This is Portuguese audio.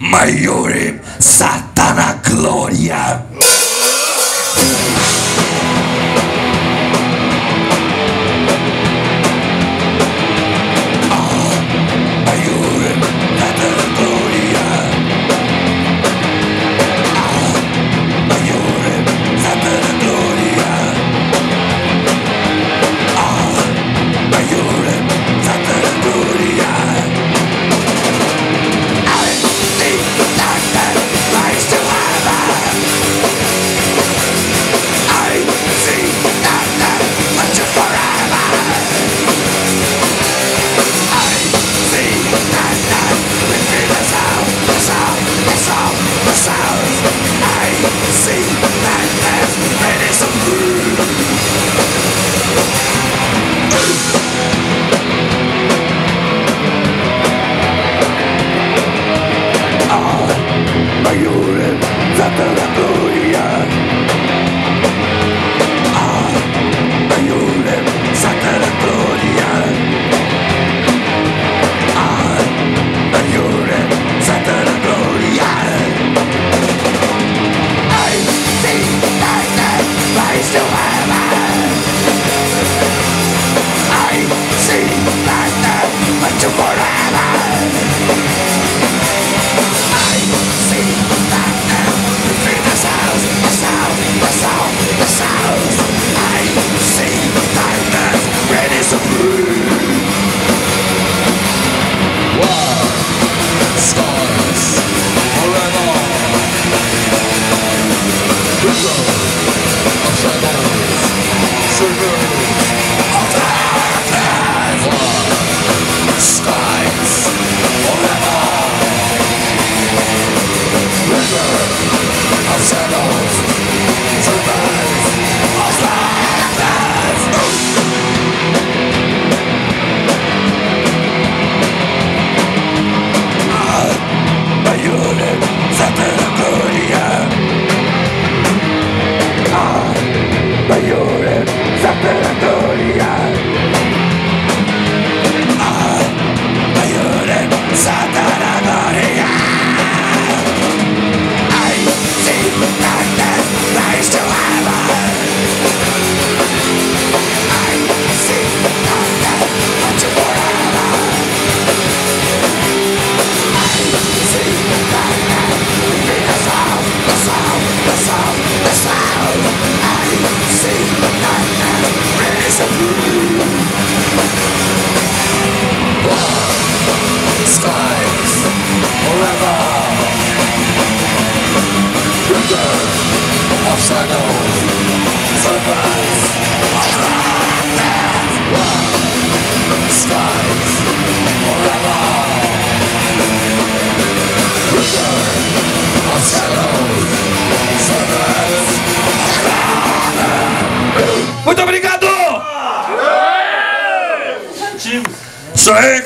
Майорим, сатана Глория. so good. Muito obrigado! Isso aí,